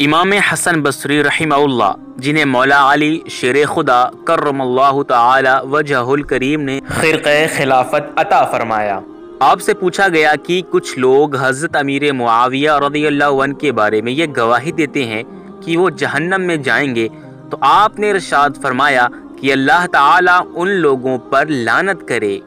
امام حسن بصری رحمہ اللہ، جنہیں مولا علی شیر خدا کرم اللہ تعالی وجہ الکریم نے خرقہ خلافت عطا فرمایا۔ آپ سے پوچھا گیا کہ کچھ لوگ حضرت امیر معاویہ رضی اللہ عنہ کے بارے میں یہ گواہی دیتے ہیں کہ وہ جہنم میں جائیں گے، تو آپ نے ارشاد فرمایا کہ اللہ تعالی ان لوگوں پر لانت کرے۔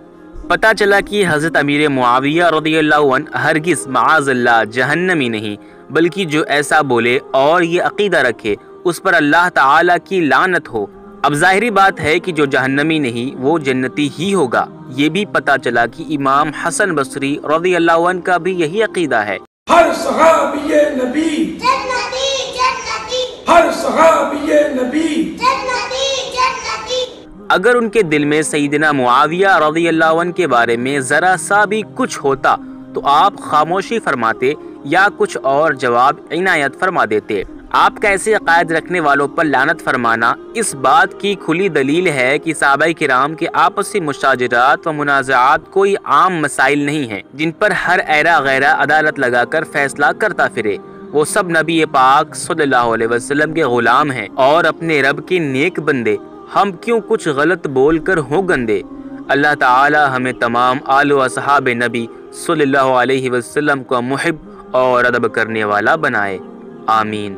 پتہ چلا کہ حضرت امیر معاویہ رضی اللہ عنہ ہرگز معاذ اللہ جہنمی نہیں بلکہ جو ایسا بولے اور یہ عقیدہ رکھے اس پر اللہ تعالی کی لانت ہو۔ اب ظاہری بات ہے کہ جو جہنمی نہیں وہ جنتی ہی ہوگا۔ یہ بھی پتہ چلا کہ امام حسن بصری رضی اللہ عنہ کا بھی یہی عقیدہ ہے۔ ہر صحابی نبی۔ جنتی جنتی۔ ہر صحابی نبی۔ اگر ان کے دل میں سیدنا معاویہ رضی اللہ عنہ کے بارے میں ذرا سا بھی کچھ ہوتا تو آپ خاموشی فرماتے یا کچھ اور جواب عنایت فرما دیتے۔ آپ کا ایسے عقائد رکھنے والوں پر لانت فرمانا اس بات کی کھلی دلیل ہے کہ صحابہ کرام کے آپسی مشاجرات و منازعات کوئی عام مسائل نہیں ہیں جن پر ہر ایرا غیرہ عدالت لگا کر فیصلہ کرتا پھرے۔ وہ سب نبی پاک صلی اللہ علیہ وسلم کے غلام ہیں اور اپنے رب کے نیک بندے۔ ہم کیوں کچھ غلط بول کر ہوں گندے؟ اللہ تعالی ہمیں تمام آل و اصحاب نبی صلی اللہ علیہ وسلم کو محب اور ادب کرنے والا بنائے۔ آمین۔